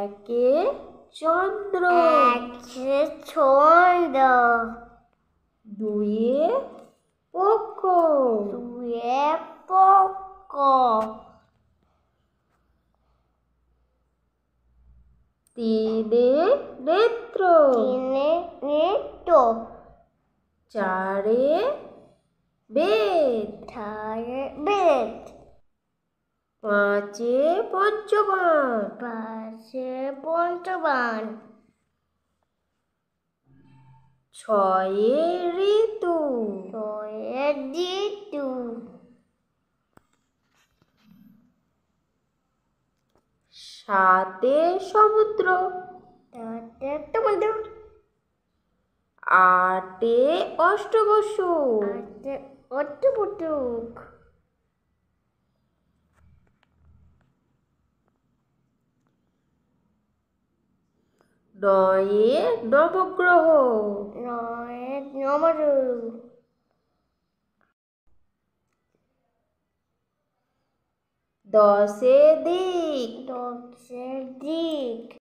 একে চন্দ্র একে ছন্দ দুয়ে পক্ষ দুয়ে পক্ষ তিনে নেত্র তিনে নৃত্য চারে বেদ ধারে বেদ পাঁচে পঞ্চবান। পাঁচে পঞ্চবান। ছয়ে ঋতু। ছয়ে ঋতু। সাতে সমুদ্র। তাতে তোমাদের আটে অষ্টবসু। আছে অট্টপুটুক নয়ে নবগ্রহ। নয় নমরু দশে দিক। দশের দিক।